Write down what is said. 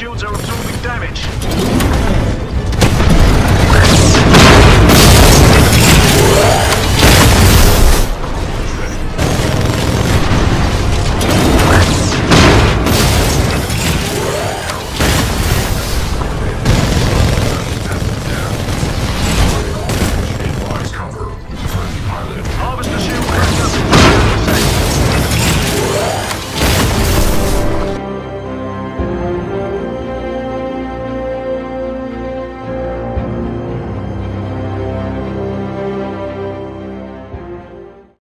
shields are absorbing damage.